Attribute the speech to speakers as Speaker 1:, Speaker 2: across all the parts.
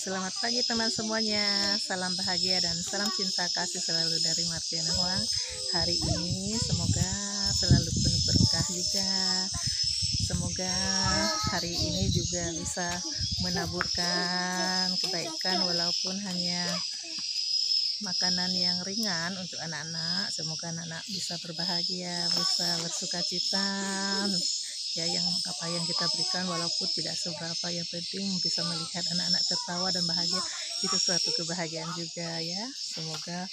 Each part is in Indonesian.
Speaker 1: Selamat pagi teman semuanya, salam bahagia dan salam cinta kasih selalu dari Martiana Huang. Hari ini semoga selalu penuh berkah juga. Semoga hari ini juga bisa menaburkan kebaikan walaupun hanya makanan yang ringan untuk anak-anak. Semoga anak-anak bisa berbahagia, bisa bersuka cita ya yang apa yang kita berikan walaupun tidak seberapa yang penting bisa melihat anak-anak tertawa dan bahagia itu suatu kebahagiaan juga ya. Semoga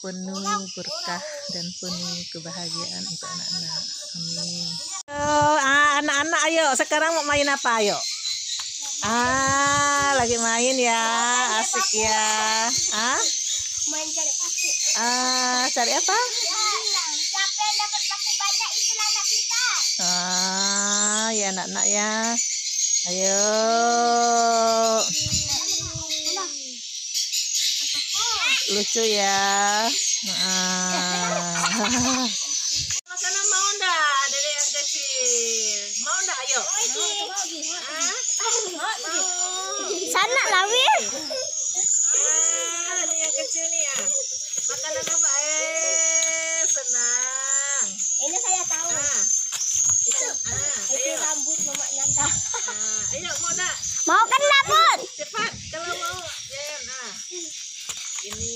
Speaker 1: penuh berkah dan penuh kebahagiaan untuk anak-anak. Amin. Ah, anak-anak ayo sekarang mau main apa ayo? Ah lagi main ya asik ya. Ah?
Speaker 2: Main cari paku.
Speaker 1: ah cari apa?
Speaker 2: Siapa yang dapat paku banyak itulah anak kita.
Speaker 1: Ah, ya anak-anak ya. Ayo. Lucu ya. Ah. Makanan mau enggak dari yang kecil? Mau enggak ayo?
Speaker 2: Sana lawin.
Speaker 1: Ah, ini yang kecil nih ya. Makanan apa? Eh, senang.
Speaker 2: Ini saya tahu.
Speaker 1: Ah. Itu, ah,
Speaker 2: Itu
Speaker 1: ayo.
Speaker 2: rambut mama Nanda.
Speaker 1: Ah, ayo mau enggak?
Speaker 2: Mau kan laput?
Speaker 1: cepat kalau mau ya nah ini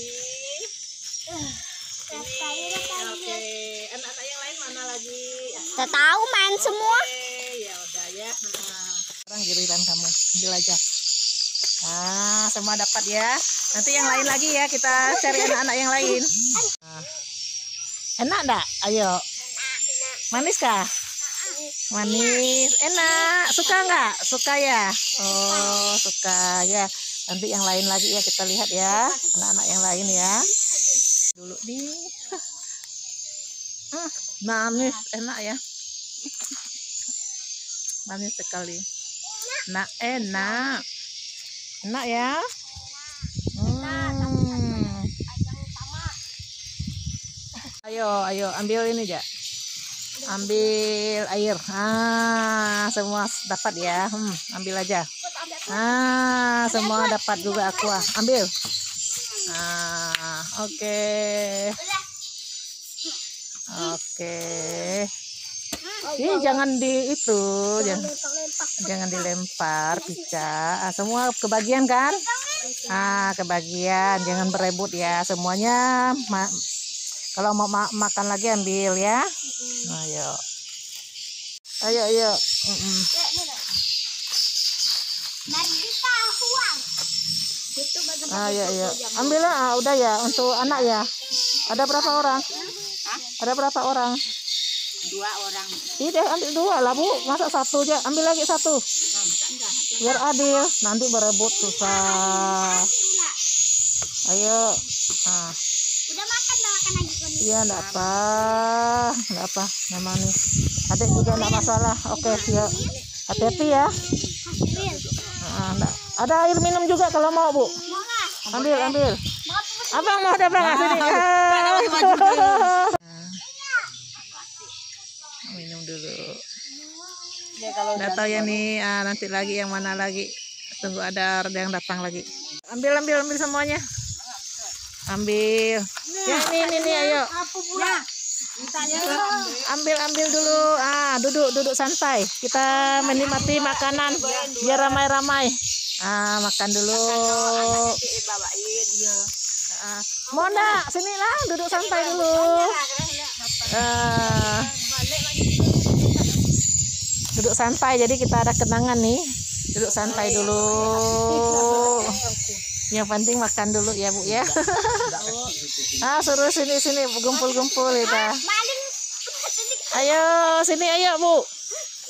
Speaker 1: ini oke anak-anak yang lain mana lagi
Speaker 2: Tidak tahu main semua.
Speaker 1: oke ya udah ya nah. sekarang giliran kamu ambil aja ah semua dapat ya nanti yang lain lagi ya kita cari anak-anak yang lain Nah. enak enggak ayo manis kah manis. Enak. Suka nggak? Suka ya? Oh suka. Ya nanti yang lain lagi ya kita lihat ya. Anak-anak yang lain ya. Dulu di Hmm, manis. Enak ya. Manis sekali. Nah enak. Enak ya? Hmm. ayo ayo ambil ini aja ambil air. Ah semua dapat ya. Hmm, ambil aja. Ah semua dapat juga aku ah. Ambil. Ah oke. Oke. Ih, jangan di itu. Jangan jangan dilempar pica. Ah, semua kebagian kan? Ah kebagian. Jangan berebut ya. Semuanya ma- kalau mau ma- makan lagi ambil ya ayo. Ayo ayo.
Speaker 2: Tahuan. Itu bagaimana?
Speaker 1: ayo. ayo. Ambil lah. Ah, udah ya untuk anak ya. Ada berapa orang? Ada berapa orang?
Speaker 2: Dua orang.
Speaker 1: tidak ambil dua lah bu. Masa satu aja. Ambil lagi satu. Biar adil. Nanti berebut susah. Ayo. Ah
Speaker 2: Udah makan dah makan lagi kan.
Speaker 1: Iya, enggak apa. Enggak apa. Nama nih. Adik juga enggak masalah. Oke, siap. Hati-hati ya. Nah, enggak. Ada air minum juga kalau mau, Bu.
Speaker 2: Mau lah.
Speaker 1: Ambil, ambil. Abang mau ada bang sini. Minum dulu. Enggak tahu ya nih, ah, nanti lagi yang mana lagi. Tunggu ada ada yang datang lagi. Ambil, ambil, ambil semuanya. Ambil. Ya, ini, ini, ini, ayo. ambil ambil dulu. Ah duduk duduk santai. Kita menikmati makanan biar ramai-ramai. Ah makan dulu. Ah, mau enggak sini lah duduk santai dulu. Ah. duduk santai jadi kita ada kenangan nih. Duduk santai dulu yang penting makan dulu ya bu ya ah suruh sini sini gumpul-gumpul kita
Speaker 2: maling.
Speaker 1: Ayo sini ayo Bu.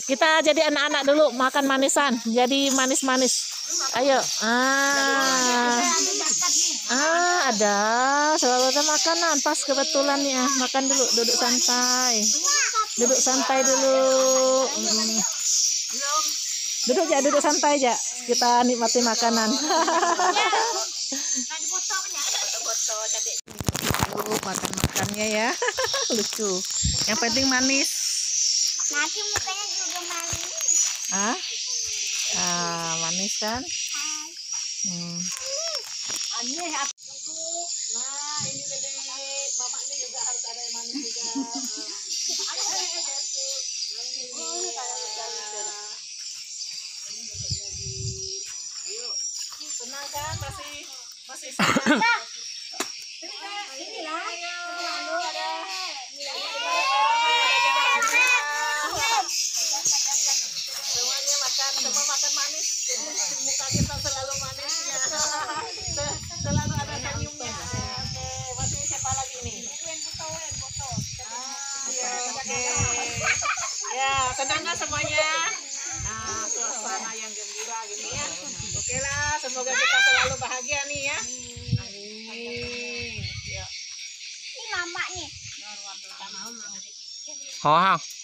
Speaker 1: Kita jadi anak-anak dulu makan manisan. Jadi manis-manis. Ayo. Ah. Ah, ada. Selalu ada makanan. Pas kebetulan ah. Makan dulu, duduk santai. Duduk santai dulu. Mm. Duduk aja, duduk santai aja. Kita nikmati makanan. Tuh, makan-makannya ya. Lucu. Yang penting manis.
Speaker 2: Nanti mukanya juga maling.
Speaker 1: Ah, ah manis kan?
Speaker 3: Hmm.
Speaker 1: Aneh? Nah, ini dede mama ini juga harus ada yang manis juga. senang nggak semuanya? Nah, suasana yang gembira gini ya. Oke lah, semoga kita selalu bahagia nih ya. Amin. Ya.